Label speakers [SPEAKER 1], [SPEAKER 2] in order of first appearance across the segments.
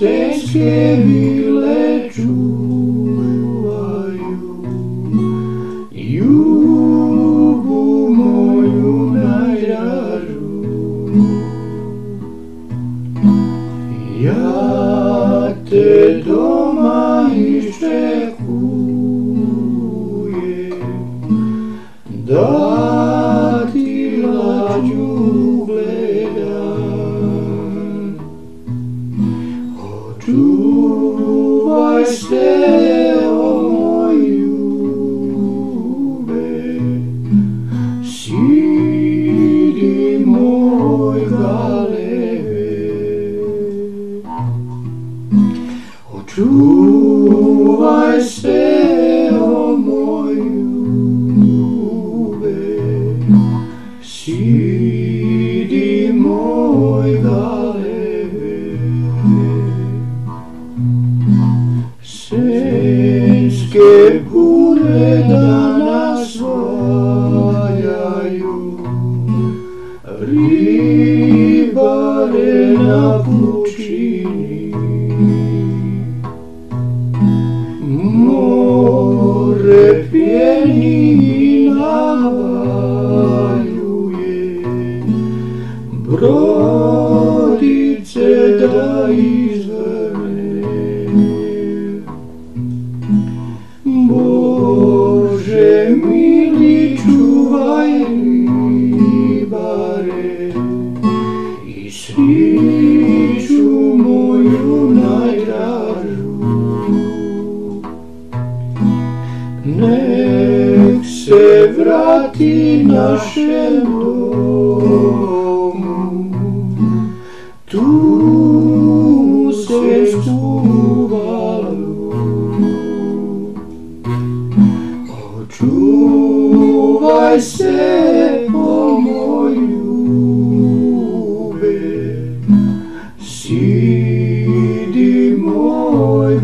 [SPEAKER 1] te stenske vile čuvaju, ljubu moju najdražu. Ja te doma iščekujem, da Se, o ribare na pučini. More pjeni navaljuje, brodice da izvrne. Vrati domu, tu se čuvalo. Očuvaj se, o moj sidi moj.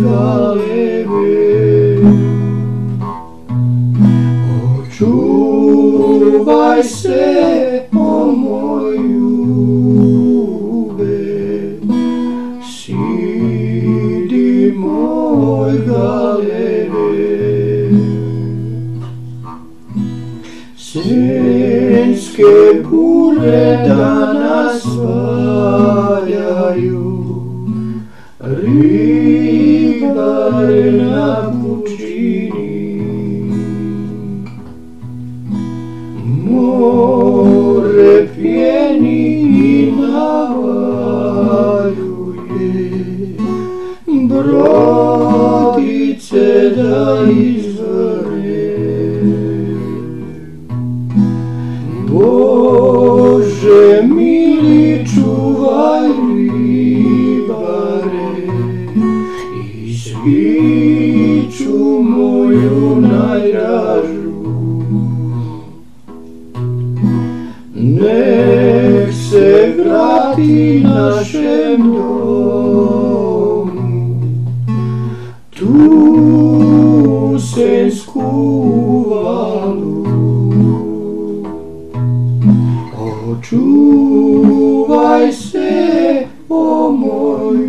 [SPEAKER 1] Senjske bure danas valjaju, ribare na pučini. Vrati našem domu, tu se skuvalu. Očuvaj se, o moj